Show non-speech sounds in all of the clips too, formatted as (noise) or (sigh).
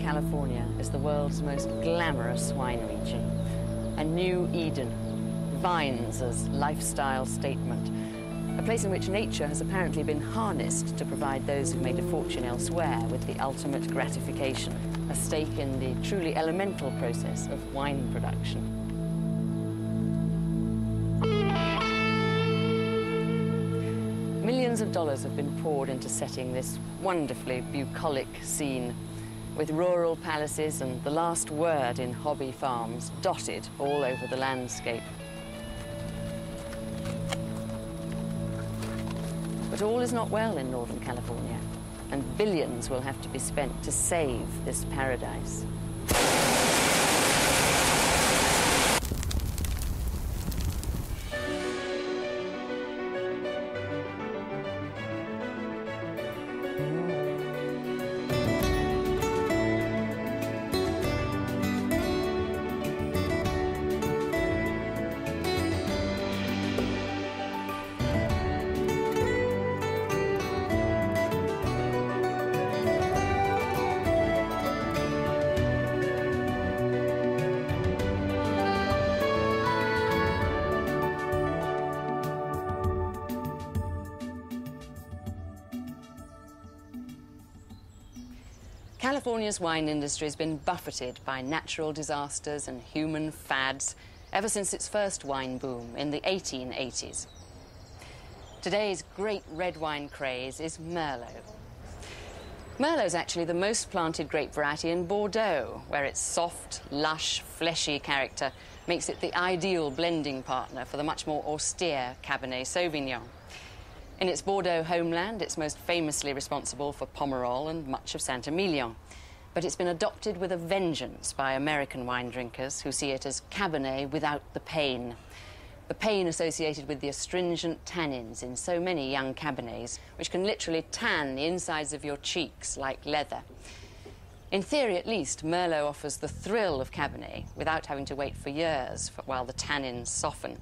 California is the world's most glamorous wine region. A new Eden, vines as lifestyle statement. A place in which nature has apparently been harnessed to provide those who've made a fortune elsewhere with the ultimate gratification, a stake in the truly elemental process of wine production. Millions of dollars have been poured into setting this wonderfully bucolic scene, with rural palaces and the last word in hobby farms dotted all over the landscape. But all is not well in Northern California, and billions will have to be spent to save this paradise. California's wine industry has been buffeted by natural disasters and human fads ever since its first wine boom in the 1880s. Today's great red wine craze is Merlot. Merlot is actually the most planted grape variety in Bordeaux, where its soft, lush, fleshy character makes it the ideal blending partner for the much more austere Cabernet Sauvignon. In its Bordeaux homeland, it's most famously responsible for Pomerol and much of Saint-Emilion. But it's been adopted with a vengeance by American wine drinkers who see it as Cabernet without the pain. The pain associated with the astringent tannins in so many young Cabernets, which can literally tan the insides of your cheeks like leather. In theory, at least, Merlot offers the thrill of Cabernet without having to wait for years for, while the tannins soften.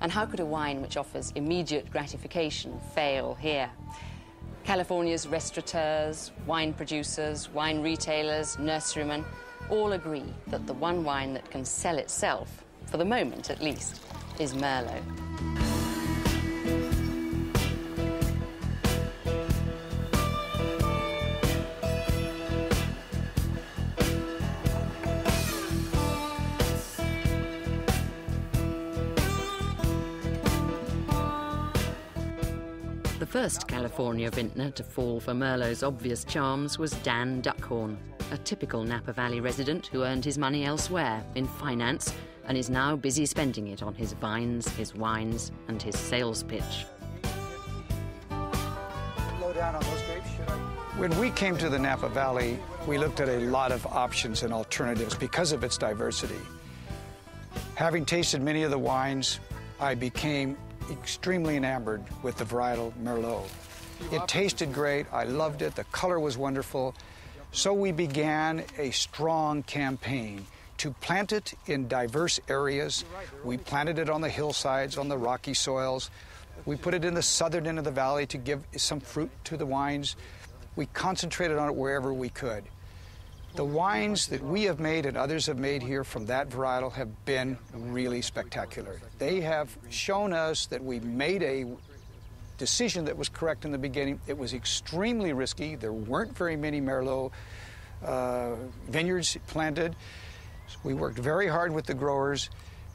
And how could a wine which offers immediate gratification fail here? California's restaurateurs, wine producers, wine retailers, nurserymen all agree that the one wine that can sell itself, for the moment at least, is Merlot. First California vintner to fall for Merlot's obvious charms was Dan Duckhorn, a typical Napa Valley resident who earned his money elsewhere, in finance, and is now busy spending it on his vines, his wines, and his sales pitch. When we came to the Napa Valley, we looked at a lot of options and alternatives because of its diversity. Having tasted many of the wines, I became extremely enamored with the varietal Merlot. It tasted great. I loved it. The color was wonderful. So we began a strong campaign to plant it in diverse areas. We planted it on the hillsides, on the rocky soils. We put it in the southern end of the valley to give some fruit to the wines. We concentrated on it wherever we could. The wines that we have made and others have made here from that varietal have been really spectacular. They have shown us that we made a decision that was correct in the beginning. It was extremely risky. There weren't very many Merlot uh, vineyards planted. We worked very hard with the growers,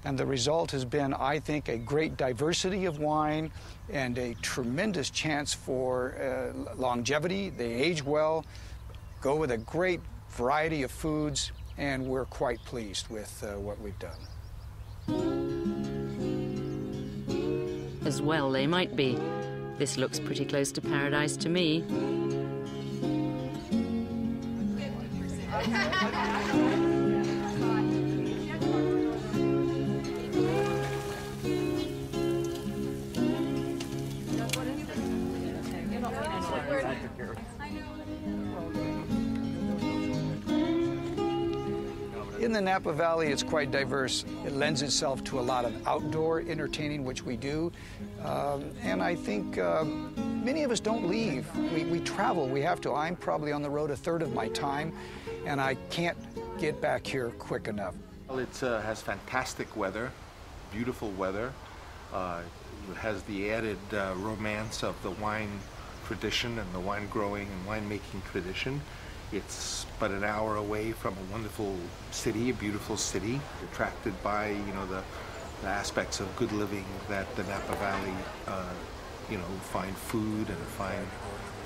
and the result has been, I think, a great diversity of wine and a tremendous chance for uh, longevity. They age well, go with a great variety of foods, and we're quite pleased with uh, what we've done. As well they might be. This looks pretty close to paradise to me. In the Napa Valley, it's quite diverse. It lends itself to a lot of outdoor entertaining, which we do. Um, and I think uh, many of us don't leave. We, we travel, we have to. I'm probably on the road a third of my time. and I can't get back here quick enough. Well, it uh, has fantastic weather, beautiful weather. Uh, it has the added uh, romance of the wine tradition and the wine growing and wine making tradition. It's but an hour away from a wonderful city, a beautiful city, attracted by you know the, the aspects of good living that the Napa Valley, uh, you know, fine food and fine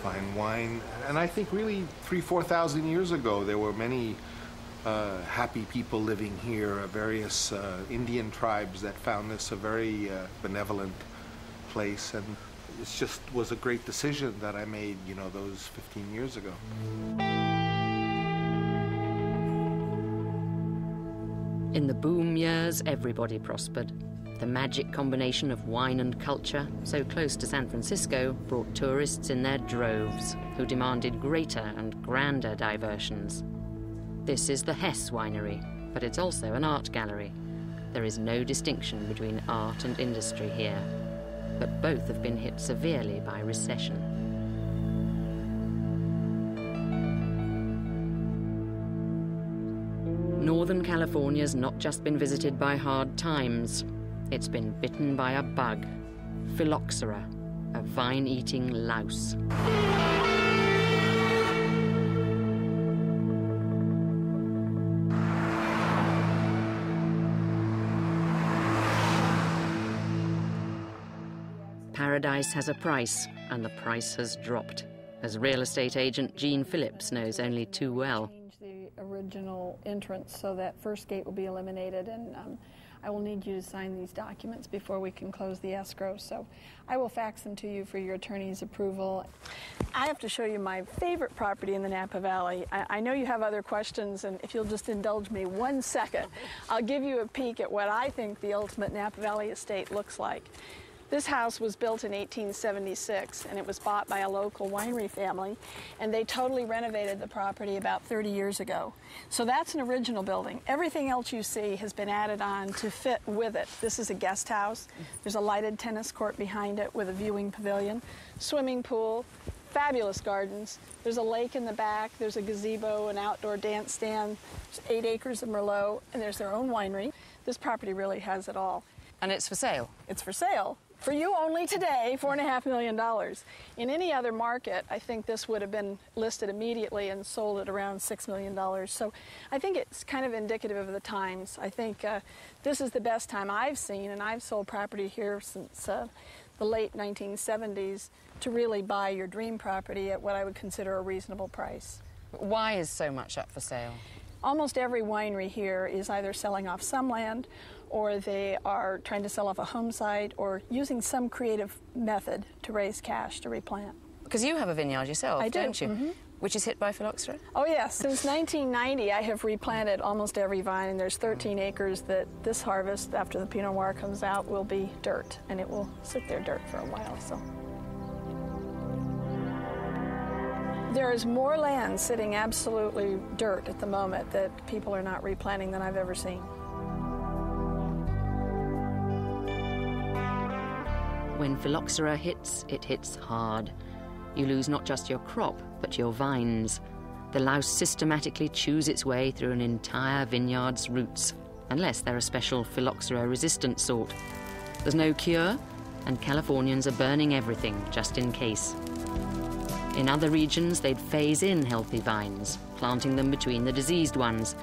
fine wine. And I think really three, four thousand years ago there were many uh, happy people living here, uh, various uh, Indian tribes that found this a very uh, benevolent place, and it just was a great decision that I made, you know, those 15 years ago. In the boom years, everybody prospered. The magic combination of wine and culture, so close to San Francisco, brought tourists in their droves, who demanded greater and grander diversions. This is the Hess Winery, but it's also an art gallery. There is no distinction between art and industry here, but both have been hit severely by recession. Northern California's not just been visited by hard times, it's been bitten by a bug, phylloxera, a vine-eating louse. Paradise has a price, and the price has dropped, as real estate agent Gene Phillips knows only too well original entrance, so that first gate will be eliminated. And um, I will need you to sign these documents before we can close the escrow. So I will fax them to you for your attorney's approval. I have to show you my favorite property in the Napa Valley. I, I know you have other questions, and if you'll just indulge me one second, I'll give you a peek at what I think the ultimate Napa Valley estate looks like. This house was built in 1876 and it was bought by a local winery family and they totally renovated the property about 30 years ago. So that's an original building. Everything else you see has been added on to fit with it. This is a guest house. There's a lighted tennis court behind it with a viewing pavilion, swimming pool, fabulous gardens. There's a lake in the back, there's a gazebo, an outdoor dance stand, there's eight acres of Merlot, and there's their own winery. This property really has it all. And it's for sale? It's for sale. For you only today, $4.5 million. In any other market, I think this would have been listed immediately and sold at around $6 million. So I think it's kind of indicative of the times. I think uh, this is the best time I've seen, and I've sold property here since uh, the late 1970s to really buy your dream property at what I would consider a reasonable price. Why is so much up for sale? Almost every winery here is either selling off some land or they are trying to sell off a home site or using some creative method to raise cash to replant. Because you have a vineyard yourself, I do. not you? Mm-hmm. Which is hit by phylloxera? Oh, yes. Since 1990, I have replanted almost every vine, and there's 13 acres that this harvest, after the Pinot Noir comes out, will be dirt, and it will sit there dirt for a while. So. There is more land sitting absolutely dirt at the moment that people are not replanting than I've ever seen. When phylloxera hits, it hits hard. You lose not just your crop, but your vines. The louse systematically chews its way through an entire vineyard's roots, unless they're a special phylloxera resistant sort. There's no cure, and Californians are burning everything just in case. In other regions, they'd phase in healthy vines, planting them between the diseased ones.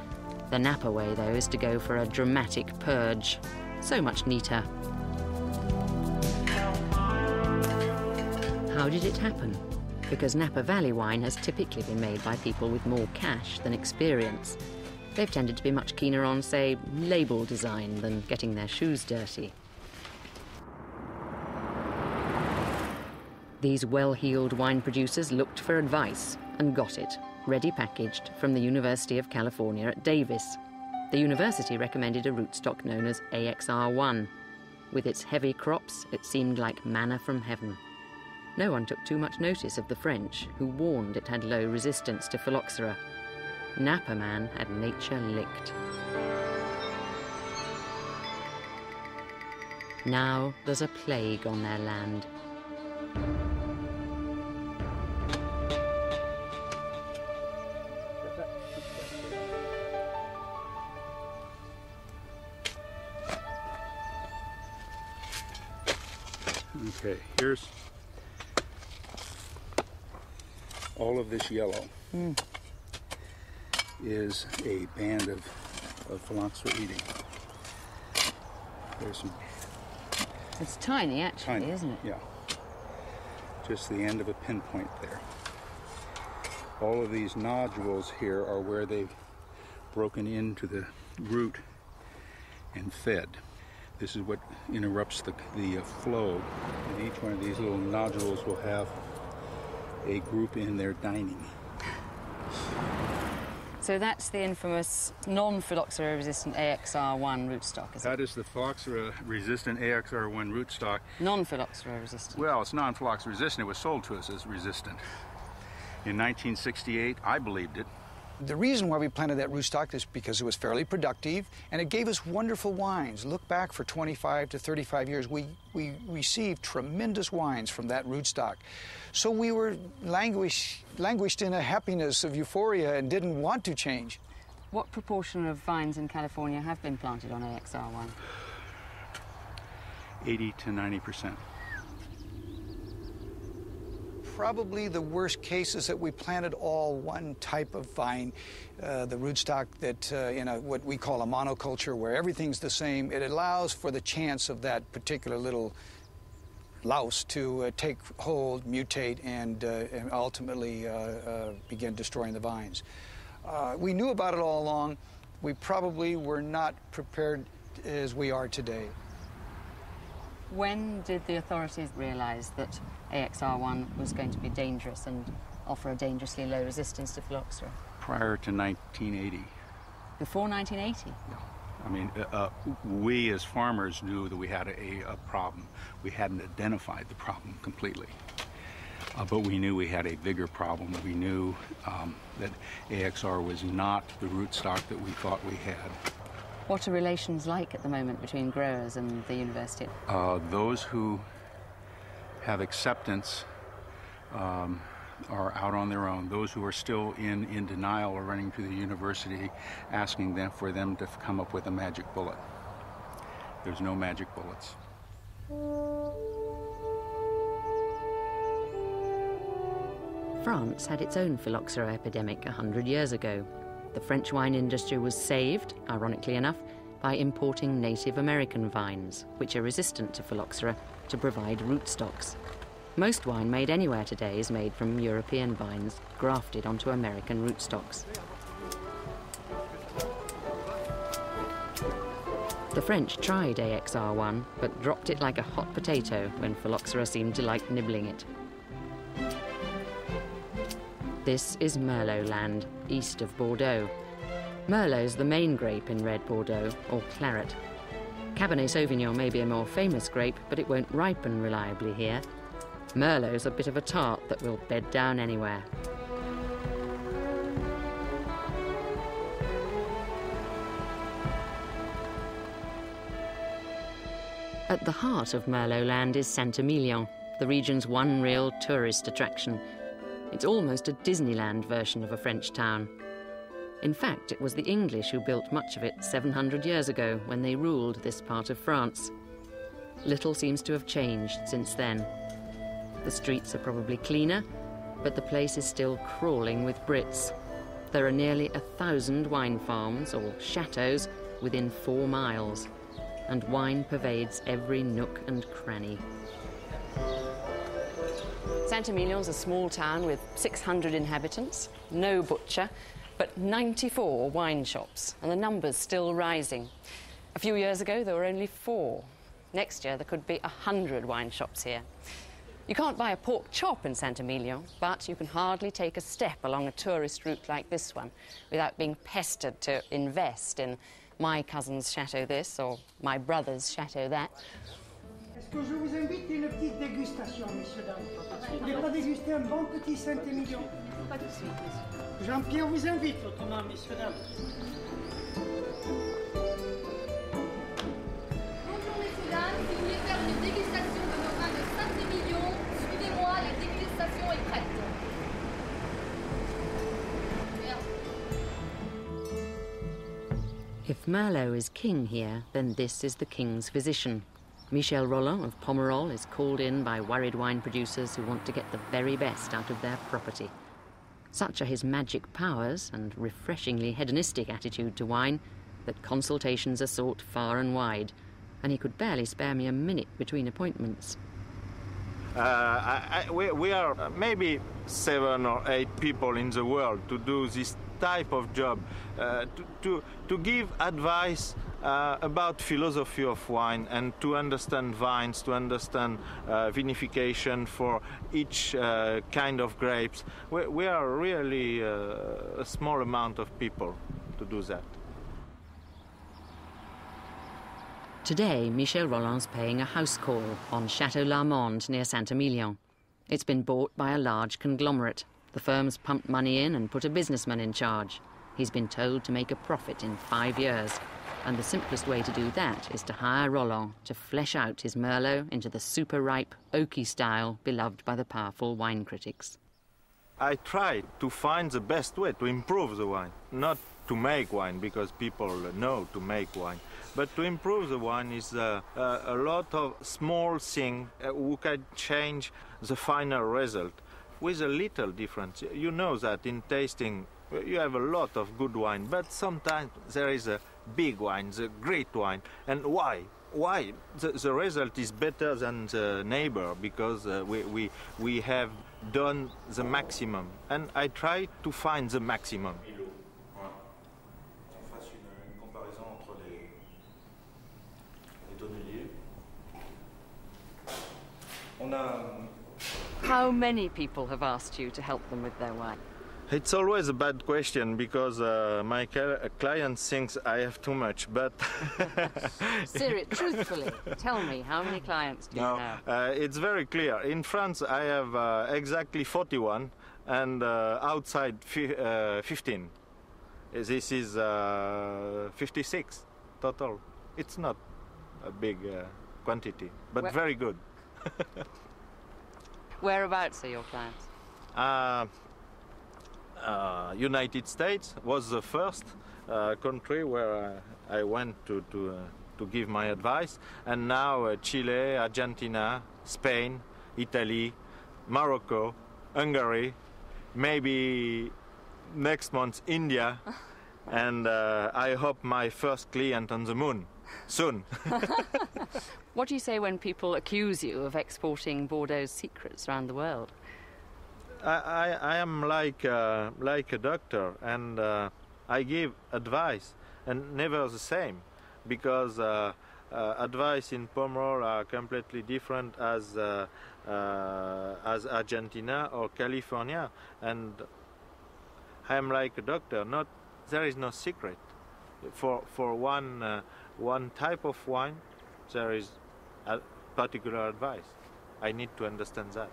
The Napa way, though, is to go for a dramatic purge. So much neater. How did it happen? Because Napa Valley wine has typically been made by people with more cash than experience. They've tended to be much keener on, say, label design than getting their shoes dirty. These well-heeled wine producers looked for advice and got it, ready packaged from the University of California at Davis. The university recommended a rootstock known as AXR1. With its heavy crops, it seemed like manna from heaven no one took too much notice of the French, who warned it had low resistance to phylloxera. Napa Man had nature licked. Now there's a plague on their land. Okay, here's all of this yellow Mm. is a band of, of phylloxera eating. There's some It's tiny, actually, tiny, isn't it? Yeah. Just the end of a pinpoint there. All of these nodules here are where they've broken into the root and fed. This is what interrupts the, the uh, flow. And each one of these little nodules will have a group in their dining. So that's the infamous non-phylloxera resistant AXR1 rootstock, is it? That is the phylloxera resistant AXR1 rootstock. Non-phylloxera resistant. Well, it's non phylloxera resistant. It was sold to us as resistant. In 1968, I believed it. The reason why we planted that rootstock is because it was fairly productive and it gave us wonderful wines. Look back for 25 to 35 years, we, we received tremendous wines from that rootstock. So we were languish, languished in a happiness of euphoria and didn't want to change. What proportion of vines in California have been planted on AXR1? 80 to 90 percent. Probably the worst case is that we planted all one type of vine, uh, the rootstock that uh, in a, what we call a monoculture, where everything's the same. It allows for the chance of that particular little louse to uh, take hold, mutate, and, uh, and ultimately uh, uh, begin destroying the vines. We knew about it all along. We probably were not prepared as we are today. When did the authorities realise that AXR1 was going to be dangerous and offer a dangerously low resistance to phylloxera? Prior to 1980. Before 1980? I mean, uh, uh, we as farmers knew that we had a, a problem. We hadn't identified the problem completely. Uh, but we knew we had a bigger problem. We knew um, that AXR was not the rootstock that we thought we had. What are relations like at the moment between growers and the university? Uh, those who have acceptance um, are out on their own. Those who are still in, in denial are running to the university asking them for them to come up with a magic bullet. There's no magic bullets. France had its own phylloxera epidemic a hundred years ago. The French wine industry was saved, ironically enough, by importing Native American vines, which are resistant to phylloxera, to provide rootstocks. Most wine made anywhere today is made from European vines grafted onto American rootstocks. The French tried AXR1, but dropped it like a hot potato when phylloxera seemed to like nibbling it. This is Merlot land, east of Bordeaux. Merlot's the main grape in red Bordeaux, or claret. Cabernet Sauvignon may be a more famous grape, but it won't ripen reliably here. Merlot's a bit of a tart that will bed down anywhere. At the heart of Merlot land is Saint-Emilion, the region's one real tourist attraction. It's almost a Disneyland version of a French town. In fact, it was the English who built much of it 700 years ago when they ruled this part of France. Little seems to have changed since then. The streets are probably cleaner, but the place is still crawling with Brits. There are nearly a thousand wine farms, or chateaux, within four miles, and wine pervades every nook and cranny. Saint-Emilion's a small town with 600 inhabitants, no butcher, but 94 wine shops, and the number's still rising. A few years ago, there were only four. Next year, there could be 100 wine shops here. You can't buy a pork chop in Saint-Emilion, but you can hardly take a step along a tourist route like this one without being pestered to invest in my cousin's chateau this or my brother's chateau that. Que je vous invite à une petite dégustation, messieurs, dames voulez pas déguster un bon petit Saint-Émilion Pas tout de suite, monsieur. Jean-Pierre vous invite, autrement, messieurs, dames. Bonjour messieurs, dames. Si vous voulez faire une dégustation de nos vins de Saint-Émilion, suivez-moi, la dégustation est prête. If Merlot is king here, then this is the king's physician. Michel Rolland of Pomerol is called in by worried wine producers who want to get the very best out of their property. Such are his magic powers and refreshingly hedonistic attitude to wine that consultations are sought far and wide, and he could barely spare me a minute between appointments. Uh, I, I, we, we, are maybe seven or eight people in the world to do this type of job, uh, to, to, to give advice uh, about philosophy of wine and to understand vines, to understand uh, vinification for each uh, kind of grapes. We, we are really uh, a small amount of people to do that. Today, Michel Rolland's paying a house call on Chateau Larmande near Saint-Emilion. It's been bought by a large conglomerate. The firm's pumped money in and put a businessman in charge. He's been told to make a profit in five years. And the simplest way to do that is to hire Rolland to flesh out his Merlot into the super ripe, oaky style beloved by the powerful wine critics. I try to find the best way to improve the wine, not to make wine because people know to make wine. But to improve the wine is uh, uh, a lot of small things uh, who can change the final result with a little difference. You know that in tasting you have a lot of good wine, but sometimes there is a big wine, the great wine. And why? Why? The, the result is better than the neighbor because uh, we, we, we have done the maximum. And I try to find the maximum. How many people have asked you to help them with their wine? It's always a bad question because uh, my client thinks I have too much, but... (laughs) Seriously, truthfully, tell me, how many clients do you have? Uh, it's very clear. In France, I have uh, exactly 41, and uh, outside fi uh, 15. This is uh, 56 total. It's not a big quantity, but Where very good. (laughs) Whereabouts are your clients? Uh, United States was the first uh, country where I went to to, uh, to give my advice, and now uh, Chile, Argentina, Spain, Italy, Morocco, Hungary, maybe next month India, (laughs) and uh, I hope my first client on the moon soon. (laughs) (laughs) what do you say when people accuse you of exporting Bordeaux's secrets around the world? I, I, am like, uh, like a doctor and uh, I give advice and never the same because uh, uh advice in Pomerol are completely different as, uh, uh, as Argentina or California and I am like a doctor, not, there is no secret. For, for one, one type of wine, there is a particular advice. I need to understand that.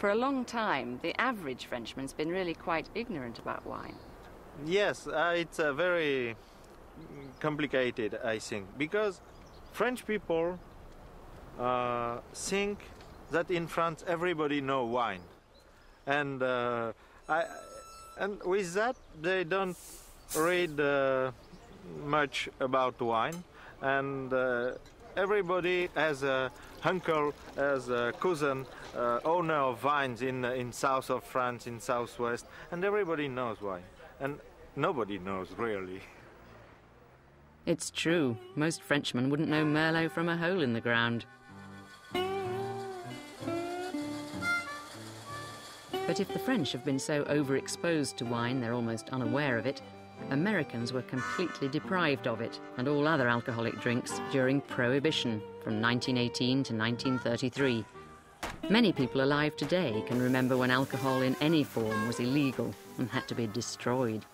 For a long time, the average Frenchman's been really quite ignorant about wine. Yes, uh, it's uh, very complicated, I think, because French people uh, think that in France everybody know wine, and uh, I, and with that they don't read uh, much about wine, and uh, everybody has a uncle, has a cousin, uh, owner of vines in uh, in south of France, in southwest, and everybody knows why, and nobody knows really. It's true. Most Frenchmen wouldn't know Merlot from a hole in the ground. But if the French have been so overexposed to wine they're almost unaware of it, Americans were completely deprived of it and all other alcoholic drinks during Prohibition from 1918 to 1933. Many people alive today can remember when alcohol in any form was illegal and had to be destroyed.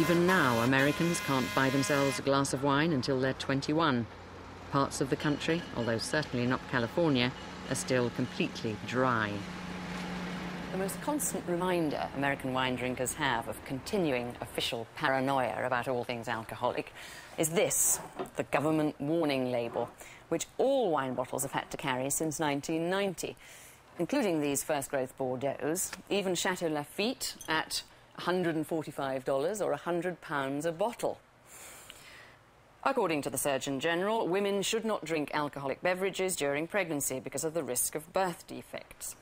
Even now, Americans can't buy themselves a glass of wine until they're 21. Parts of the country, although certainly not California, are still completely dry. The most constant reminder American wine drinkers have of continuing official paranoia about all things alcoholic is this, the government warning label, which all wine bottles have had to carry since 1990, including these first growth Bordeaux's, even Chateau Lafite at $145 or £100 a bottle. According to the Surgeon General, women should not drink alcoholic beverages during pregnancy because of the risk of birth defects.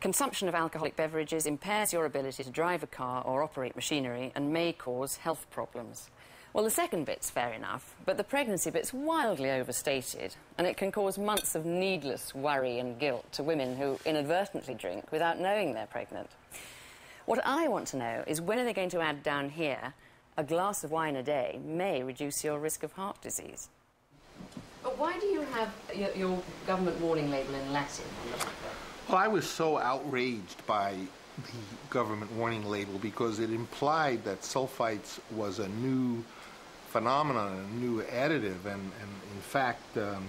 Consumption of alcoholic beverages impairs your ability to drive a car or operate machinery and may cause health problems. Well, the second bit's fair enough, but the pregnancy bit's wildly overstated, and it can cause months of needless worry and guilt to women who inadvertently drink without knowing they're pregnant. What I want to know is when are they going to add down here a glass of wine a day may reduce your risk of heart disease? But why do you have your, your government warning label in Latin Well, I was so outraged by the government warning label because it implied that sulfites was a new phenomenon, a new additive, and, and in fact, um,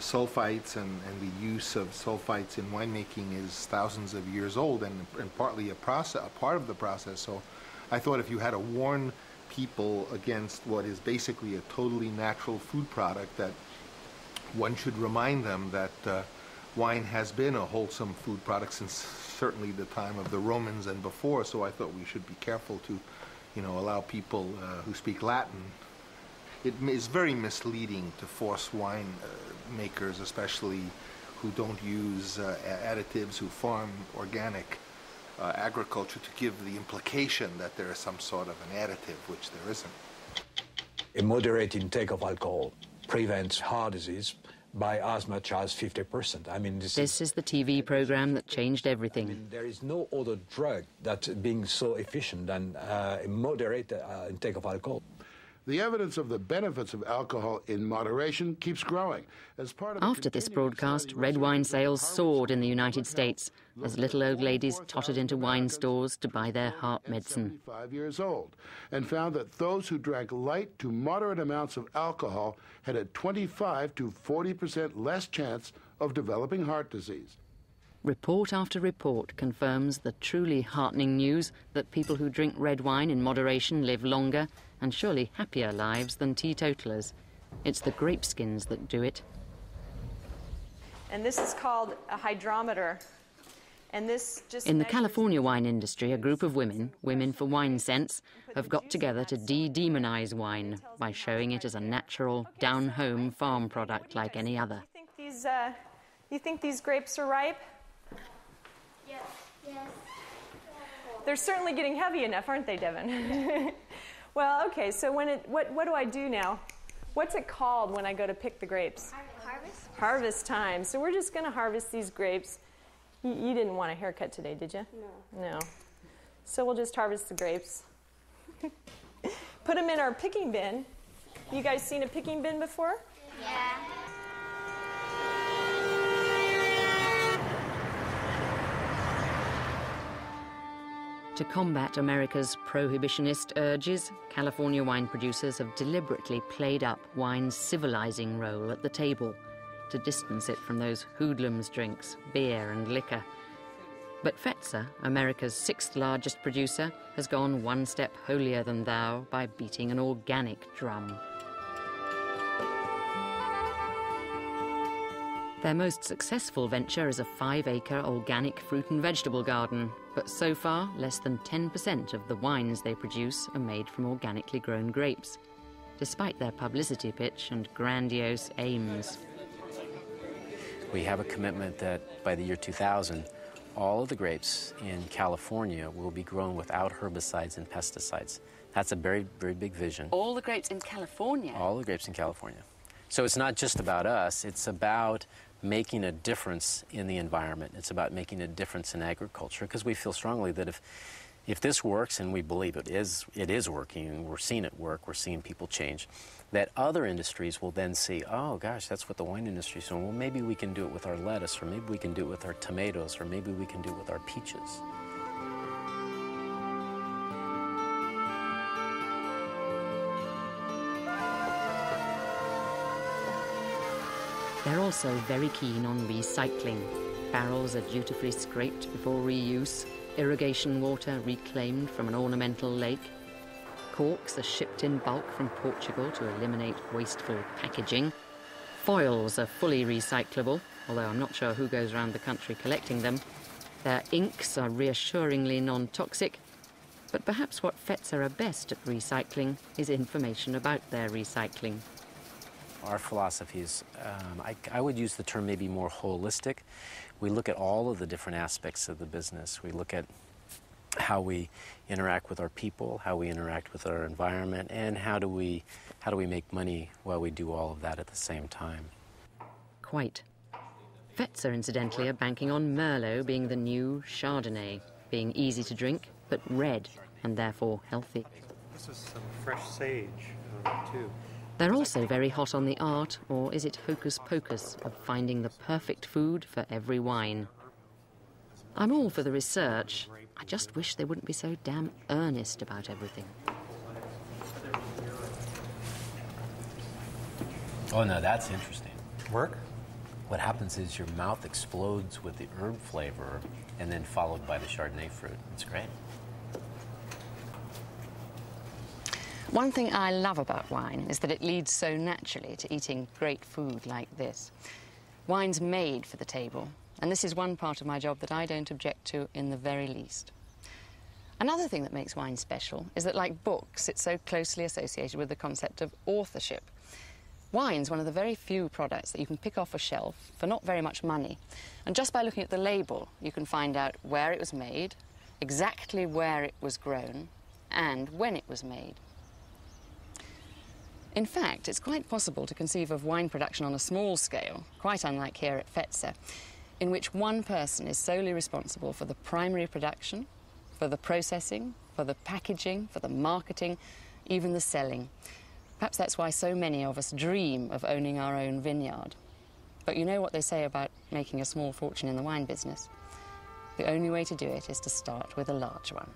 sulfites and, and, the use of sulfites in winemaking is thousands of years old and, and partly a process, a part of the process. So I thought if you had to warn people against what is basically a totally natural food product, that one should remind them that uh, wine has been a wholesome food product since certainly the time of the Romans and before. So I thought we should be careful to, you know, allow people uh, who speak Latin. It is very misleading to force wine uh, makers, especially who don't use uh, additives, who farm organic uh, agriculture to give the implication that there is some sort of an additive, which there isn't. A moderate intake of alcohol prevents heart disease by as much as 50%. I mean, this, this is, is, the TV program that changed everything. I mean, there is no other drug that's being so efficient than uh, a moderate uh, intake of alcohol. The evidence of the benefits of alcohol in moderation keeps growing. As part of After this broadcast, red wine sales soared in the United States as little old ladies tottered into wine stores to buy their heart medicine. Five years old, and found that those who drank light to moderate amounts of alcohol had a 25 to 40 percent less chance of developing heart disease. Report after report confirms the truly heartening news that people who drink red wine in moderation live longer and surely happier lives than teetotalers. It's the grape skins that do it. And this is called a hydrometer. And this just In the California wine industry, a group of women, Women for Wine Sense, have got together to de-demonize wine by showing it as a natural, down-home farm product like any other. You think these, uh, you think these grapes are ripe? Yes. Yes. They're certainly getting heavy enough, aren't they, Devin? (laughs) Well, okay, so when it, what, what do I do now? What's it called when I go to pick the grapes? Harvest. Harvest time. So we're just going to harvest these grapes. You, you, didn't want a haircut today, did you? No. No. So we'll just harvest the grapes. (laughs) Put them in our picking bin. You guys seen a picking bin before? Yeah. To combat America's prohibitionist urges, California wine producers have deliberately played up wine's civilizing role at the table to distance it from those hoodlums drinks, beer and liquor. But Fetzer, America's sixth largest producer, has gone one step holier than thou by beating an organic drum. Their most successful venture is a five acre organic fruit and vegetable garden, but so far, less than 10% of the wines they produce are made from organically grown grapes, despite their publicity pitch and grandiose aims. We have a commitment that by the year 2000, all of the grapes in California will be grown without herbicides and pesticides. That's a very, very big vision. All the grapes in California? All the grapes in California. So it's not just about us, it's about making a difference in the environment. It's about making a difference in agriculture because we feel strongly that if if this works and we believe it is it is working we're seeing it work, we're seeing people change, that other industries will then see, oh gosh, that's what the wine industry is doing. Well, maybe we can do it with our lettuce, or maybe we can do it with our tomatoes, or maybe we can do it with our peaches. They're also very keen on recycling. Barrels are dutifully scraped before reuse, irrigation water reclaimed from an ornamental lake. Corks are shipped in bulk from Portugal to eliminate wasteful packaging. Foils are fully recyclable, although I'm not sure who goes around the country collecting them. Their inks are reassuringly non-toxic, but perhaps what Fetzer are best at recycling is information about their recycling. Our philosophy is, um, I, I, would use the term maybe more holistic. We look at all of the different aspects of the business. We look at how we interact with our people, how we interact with our environment, and how do we, how do we make money while we do all of that at the same time. Quite. Fetzer, incidentally, are banking on Merlot being the new Chardonnay, being easy to drink, but red, and therefore healthy. This is some fresh sage, uh, too. They're also very hot on the art, or is it hocus pocus, of finding the perfect food for every wine. I'm all for the research. I just wish they wouldn't be so damn earnest about everything. Oh, no, that's interesting. Work? What happens is your mouth explodes with the herb flavor and then followed by the Chardonnay fruit. It's great. One thing I love about wine is that it leads so naturally to eating great food like this. Wine's made for the table, and this is one part of my job that I don't object to in the very least. Another thing that makes wine special is that, like books, it's so closely associated with the concept of authorship. Wine's one of the very few products that you can pick off a shelf for not very much money. And just by looking at the label, you can find out where it was made, exactly where it was grown, and when it was made. In fact, it's quite possible to conceive of wine production on a small scale, quite unlike here at Fetzer, in which one person is solely responsible for the primary production, for the processing, for the packaging, for the marketing, even the selling. Perhaps that's why so many of us dream of owning our own vineyard. But you know what they say about making a small fortune in the wine business? The only way to do it is to start with a large one.